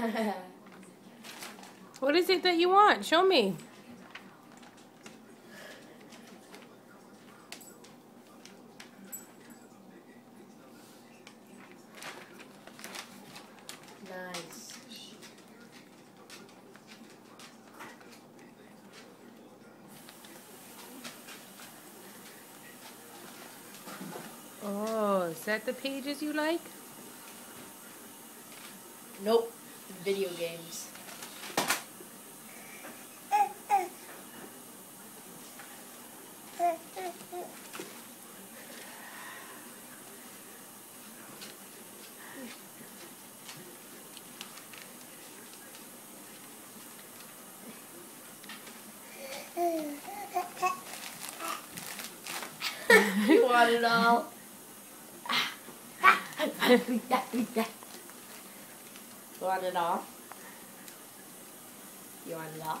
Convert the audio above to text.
What is it that you want? Show me. nice. Oh, is that the pages you like? Nope. Video games. you want it all? want it off? You want it all?